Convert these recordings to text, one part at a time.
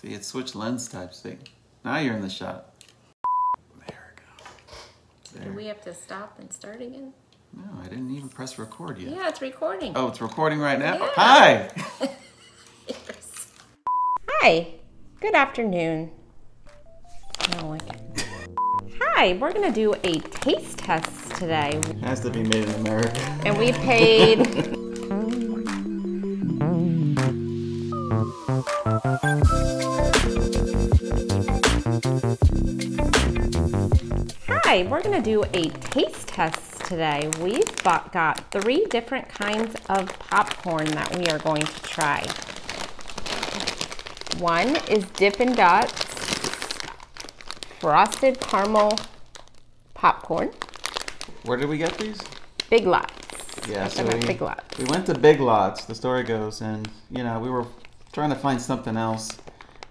See, it switched lens types. thing. now you're in the shot. There we go. Do we have to stop and start again? No, I didn't even press record yet. Yeah, it's recording. Oh, it's recording right now. Yeah. Hi. Hi. Good afternoon. Oh, I can- Hi, we're gonna do a taste test today, It Has to be made in America. and we paid. Hi, we're gonna do a taste test today. We've got, got three different kinds of popcorn that we are going to try. One is Dippin' Dots frosted caramel popcorn, Where did we get these? Big Lots. Yeah, so we, Big Lots. we went to Big Lots, the story goes, and you know, we were trying to find something else,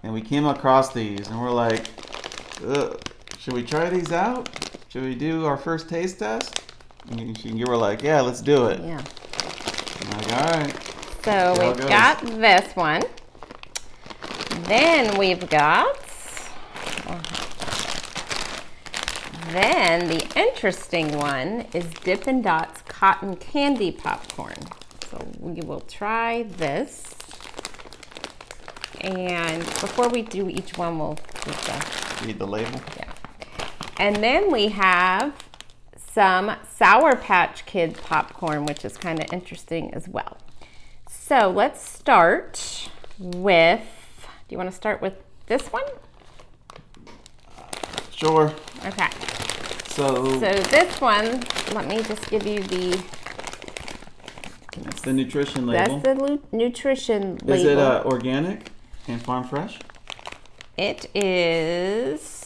and we came across these, and we're like, should we try these out? Should we do our first taste test? And you, you were like, yeah, let's do it. Yeah. I'm like, all right. So it we've got this one. Then we've got. Then the interesting one is Dippin' Dots cotton candy popcorn. So we will try this. And before we do each one, we'll do the Read the label. yeah. And then we have some Sour Patch Kid popcorn, which is kind of interesting as well. So let's start with. Do you want to start with this one? Sure. Okay. So, So this one, let me just give you the. that's the nutrition label. That's the nutrition label. Is it uh, organic and farm fresh? It is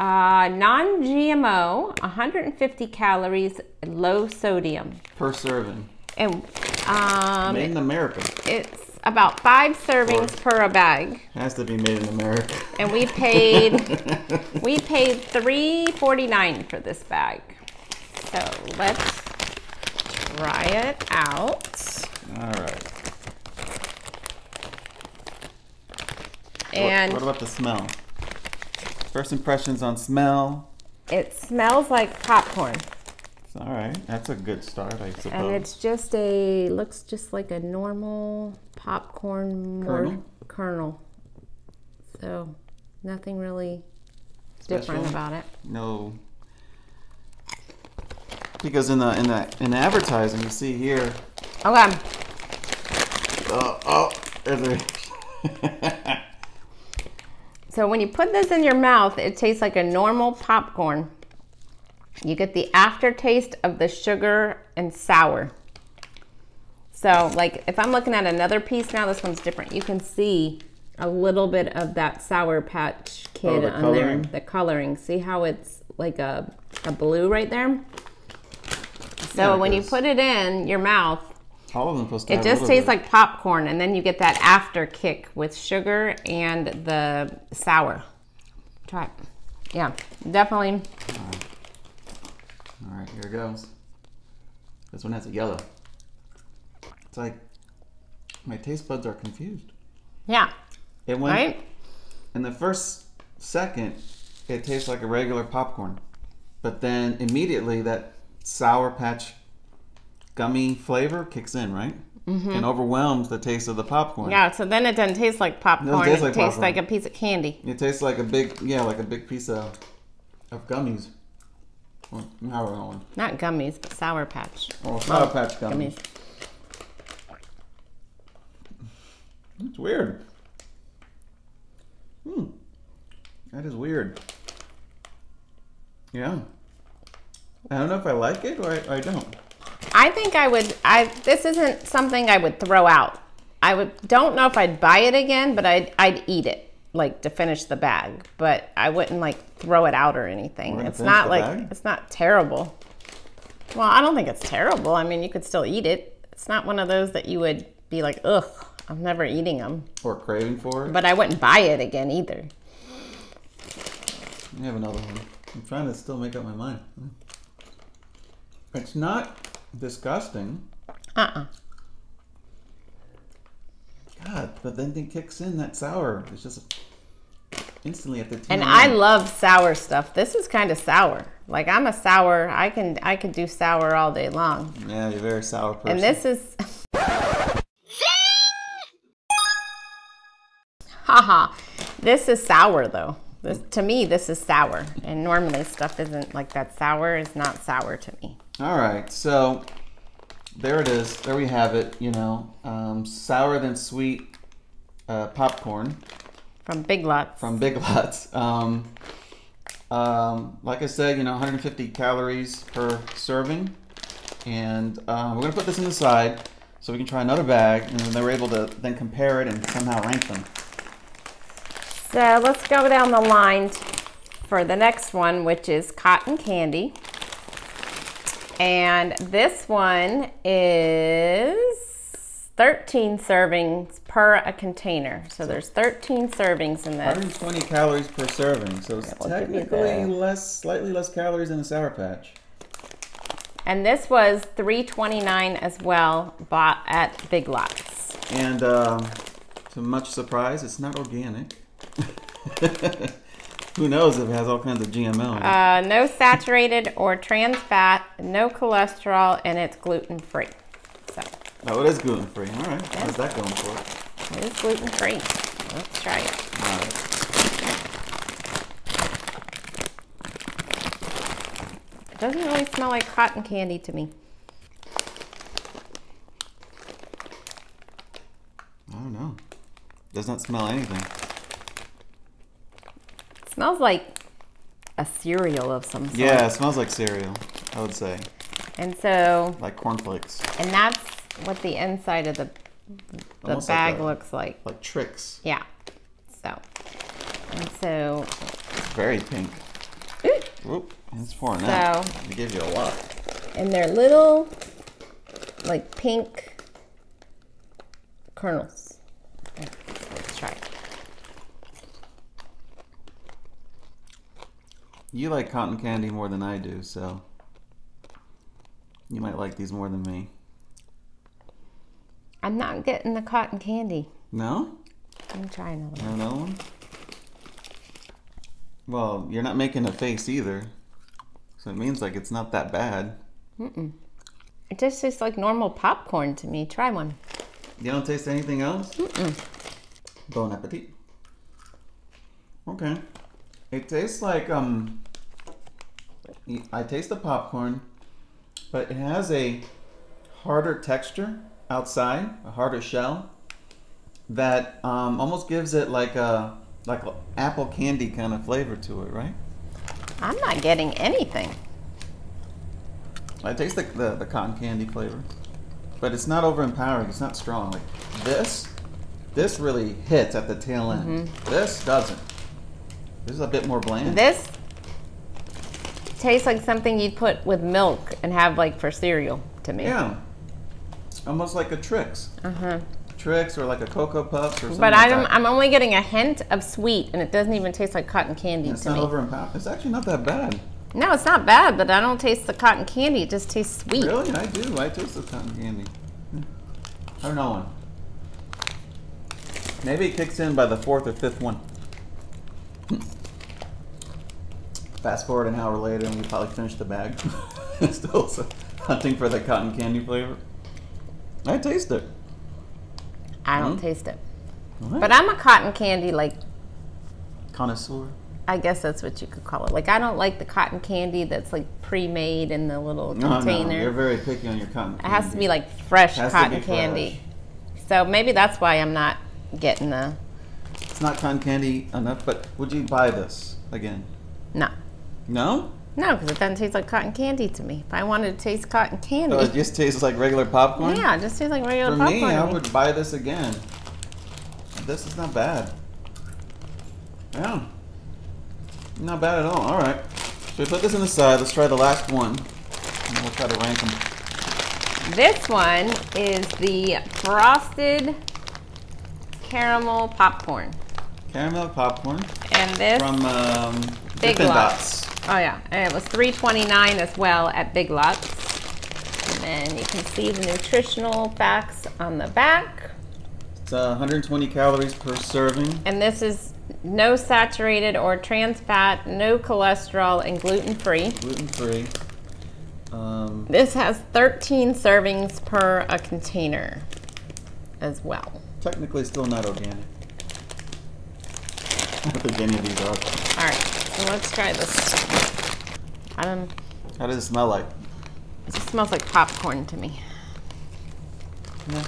uh, non-GMO, 150 calories, low sodium, Per serving. and um, Made in America. It's about five servings per a bag, Has to be made in America. and we paid we paid three forty nine for this bag. So let's try it out. All right. What- And what, about the smell? First impressions on smell. it smells like popcorn, All right, that's a good start, I suppose. and it's just a looks just like a normal popcorn Kernel? kernel. So nothing really different about it. no. Because in the in the in the advertising, you see here. Okay. Oh, oh, there's a. So when you put this in your mouth, it tastes like a normal popcorn. You get the aftertaste of the sugar and sour. So like if I'm looking at another piece now, this one's different. You can see a little bit of that Sour Patch Kid Oh, the on coloring? there. The coloring. See how it's like a, a blue right there? So Yeah, it when you put it in your mouth, All of them supposed to. it just tastes bit. like popcorn, and then you get that after kick with sugar and the sour. Try it. Yeah, definitely. All right, here it goes. This one has a yellow. It's like my taste buds are confused. Yeah, It went right? in the first second. It tastes like a regular popcorn, but then immediately that sour patch gummy flavor kicks in, right? And overwhelms the taste of the popcorn. Mm-hmm. Yeah, so then it doesn't taste like popcorn. taste it like tastes popcorn. like a piece of candy. It tastes like a big, yeah, like a big piece of of gummies. Or however one. Not gummies, but Sour Patch. Oh, sour patch gummies. Gummies. It's weird. Hmm. That is weird. Yeah. I don't know if I like it or I, I don't. I think I would. I this isn't something I would throw out. I would don't know if I'd buy it again, but I'd I'd eat it like to finish the bag. But I wouldn't like throw it out or anything. It's not like bag? it's not terrible. Well, I don't think it's terrible. I mean, you could still eat it. It's not one of those that you would be like, ugh, I'm never eating them. Or craving for it. But I wouldn't buy it again either. I have another one. I'm trying to still make up my mind. It's not disgusting. Uh-uh. God, but then it kicks in that sour. It's just instantly at the And I love sour stuff. This is kind of sour. Like I'm a sour. I can I could do sour all day long. Yeah, you're a very sour person. And this is. Haha. This is sour though. This to me this is sour. And normally stuff isn't like that sour is not sour to me. All right, so there it is. There we have it. You know, um, sour than sweet uh, popcorn From Big Lots. from Big Lots. Um, um, like I said, you know, 150 calories per serving, and um, we're gonna put this in the side so we can try another bag, and then we're able to then compare it and somehow rank them. So let's go down the line for the next one, which is cotton candy. And this one is 13 servings per a container. So there's 13 servings in this. 120 calories per serving, so it's we'll technically less, slightly less calories than a Sour Patch. And this was 329 as well, bought at Big Lots. And um, to much surprise, it's not organic. Who knows if it has all kinds of GMO in it. Uh, no saturated or trans fat, no cholesterol, and it's gluten free. So oh, it is gluten free. All right. How's that going for? it is gluten free. Let's try it. All right. It doesn't really smell like cotton candy to me. I don't know. It Does not smell anything. It smells like a cereal of some sort. Yeah, it smells like cereal. I would say And so, like cornflakes, and that's what the inside of the the Almost like bag a- looks like. like Trix. Yeah. So, and so, It's very pink. Whoop, it's pouring out. So- They give you a lot. and they're little, like pink kernels. Here, Let's try it. You like cotton candy more than I do, so you might like these more than me. I'm not getting the cotton candy. No? Let me try another one. Another one? Well, you're not making a face either. So it means like it's not that bad. Mm-mm. It just tastes like normal popcorn to me. Try one. You don't taste anything else? Mm-mm. Bon appetit. Okay. It tastes like um I taste the popcorn, but it has a harder texture outside, a harder shell that um, almost gives it like a like a apple candy kind of flavor to it, right? I'm not getting anything. I taste the, the, the cotton candy flavor, but it's not overpowering. It's not strong. Like this, this really hits at the tail end. This doesn't. This is a bit more bland. This tastes like something you'd put with milk and have like for cereal to me. yeah, almost like a Trix, Uh-huh. Trix or like a Cocoa Puffs or something. But like I'm. I'm only getting a hint of sweet and it doesn't even taste like cotton candy It's to not me. overpowering. It's actually not that bad. No, it's not bad, but I don't taste the cotton candy. It just tastes sweet. Really, I do. I taste the cotton candy. Hmm. I don't know one. Maybe it kicks in by the fourth or fifth one. Fast forward an hour later, and we probably finished the bag. Still so- hunting for the cotton candy flavor. I taste it. I don't Mhm. taste it. What? But I'm a cotton candy, like, Connoisseur. I guess that's what you could call it. Like, I don't like the cotton candy that's like pre made in the little No, container. no, you're very picky on your cotton It has to be like fresh cotton candy. So maybe that's why I'm not getting the It's not cotton candy enough, but would you buy this again? no, No? no, because it doesn't taste like cotton candy to me. If I wanted to taste cotton candy, Oh, it just tastes like regular popcorn? yeah, it just tastes like regular For popcorn. For me, I would buy this again. This is not bad. Yeah. Not bad at all. All right. So we put this in the side. Let's try the last one. And we'll try to rank them. This one is the frosted caramel popcorn, Caramel popcorn and this from um, Big Dippin' Lots. Dots. Oh yeah, and it was three twenty nine as well at Big Lots. And then you can see the nutritional facts on the back. It's uh, 120 calories per serving. And this is no saturated or trans fat, no cholesterol, and gluten free. Gluten free. Um, This has 13 servings per a container as well. technically still not organic. I don't think any of these are. All right, so let's try this. I don't. How does it smell like? It just smells like popcorn to me. Yeah.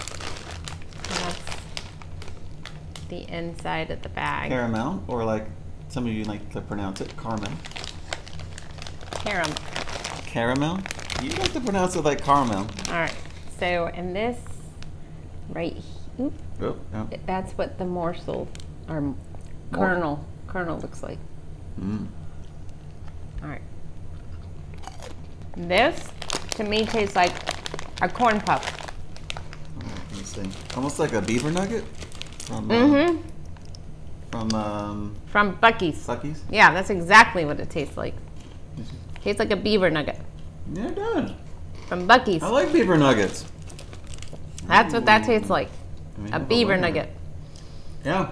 That's the inside of the bag. Caramel, or like some of you like to pronounce it, caramel. Caramel. Caramel? You like to pronounce it like caramel. All right. So, and this right here, Oh, no. that's what the morsel or kernel kernel looks like. Mm. All right. This to me tastes like a corn puff. See. Almost like a beaver nugget from uh, Mm-hmm. from um, From Buc-ee's. Buc-ee's. Yeah, that's exactly what it tastes like. Tastes like a beaver nugget Yeah, it does. from Buc-ee's. I like beaver nuggets. That's what that tastes like. Let me A beaver nugget. Yeah.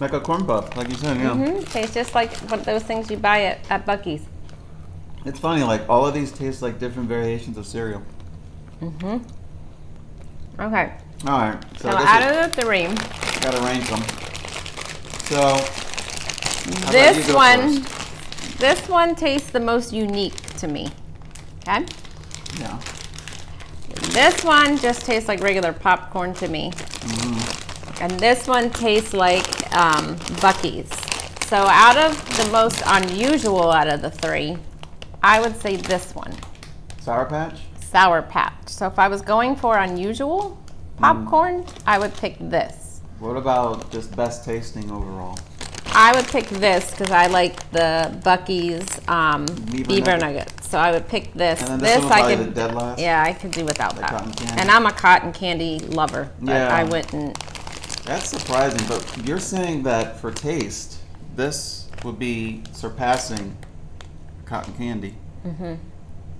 Like a corn puff, like you said, yeah. hmm Tastes just like what those things you buy at, at Buc-ee's. It's funny, like all of these taste like different variations of cereal. Mm-hmm. Okay. All right, so, So out of the three, gotta rank them. So this one, this one tastes the most unique to me. Okay. yeah, This one just tastes like regular popcorn to me. Mm-hmm. And this one tastes like um, Buc-ee's. So out of the most unusual out of the three, I would say this one, Sour Patch. Sour Patch. So if I was going for unusual popcorn, I would pick this. What about just best tasting overall? I would pick this because I like the Buc-ee's um, Beaver beaver, nugget. nugget. So I would pick this. And then this, one I could, the yeah, I could do without that. cotton candy. And I'm a cotton candy lover, but Yeah. I wouldn't. That's surprising, but you're saying that for taste, this would be surpassing cotton candy mm-hmm.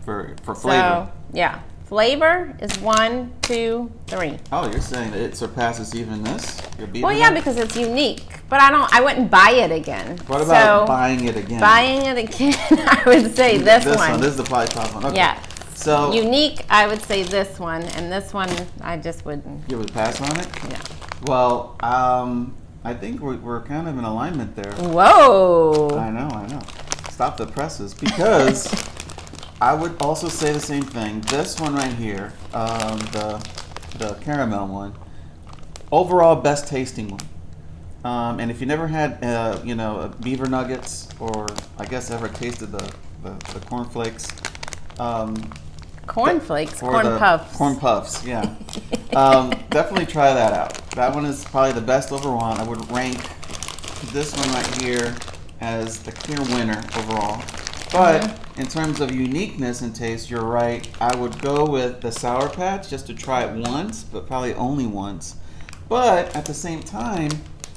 for for flavor. So yeah, flavor is one, two, three. Oh, you're saying that it surpasses even this? Well, yeah, nugget? because it's unique. But I don't. I wouldn't buy it again. What about so, buying it again? buying it again? I would say this, this one. This is the probably top one. Okay. yeah. So Unique, I would say this one, and this one I just wouldn't. you would pass on it? Yeah. Well, um, I think we're, we're kind of in alignment there. Whoa. I know, I know. Stop the presses because I would also say the same thing. This one right here, um, the the caramel one, overall best tasting one. Um, and if you never had, uh, you know, beaver nuggets or I guess ever tasted the the, the cornflakes, um, Cornflakes, or corn puffs. corn puffs, yeah. um, definitely try that out. That one is probably the best overall. I would rank this one right here as the clear winner overall. But Mm-hmm. in terms of uniqueness and taste, you're right. I would go with the Sour Patch just to try it once, but probably only once. But at the same time,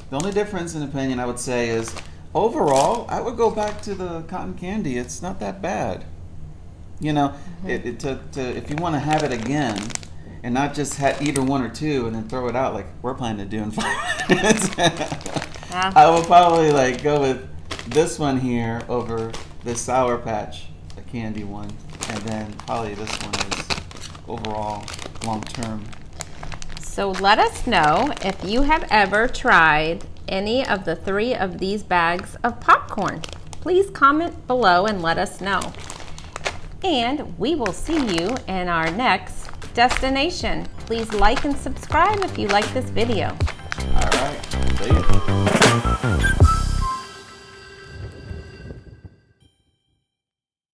the only difference in opinion I would say is overall, I would go back to the cotton candy. It's not that bad. You know, Mm-hmm. it, it to, to if you want to have it again, and not just have either one or two and then throw it out like we're planning to do in five minutes. Yeah. I will probably like go with this one here over this Sour Patch, the candy one, and then probably this one is overall long term. So let us know if you have ever tried any of the three of these bags of popcorn. Please comment below and let us know and we will see you in our next destination. Please like and subscribe if you like this video. All right, see you.